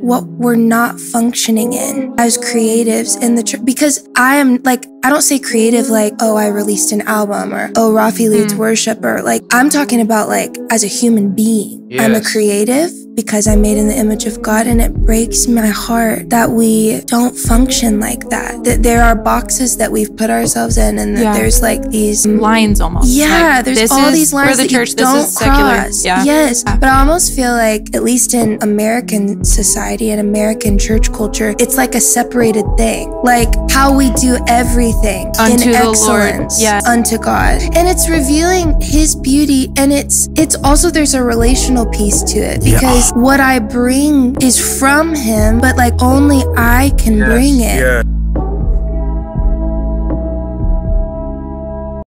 what we're not functioning in as creatives in the church. Because I am like, I don't say creative like, oh, I released an album or oh, Rafi leads Mm. worship or like, I'm talking about like as a human being. I'm a creative because I'm made in the image of God and it breaks my heart that we don't function like that. That there are boxes that we've put ourselves in and that Yeah. there's like these Lines almost. yeah, Like, there's all these lines for the that church. you this don't is secular. cross. Yeah. Yes, Yeah. but I almost feel like, at least in American society and American church culture, it's like a separated thing. Like how we do everything Unto in the Lord. excellence Yeah. unto God, and it's revealing His beauty, and it's it's also there's a relational piece to it Yeah. because what I bring is from Him, but like only I can Yes, bring it. Yeah.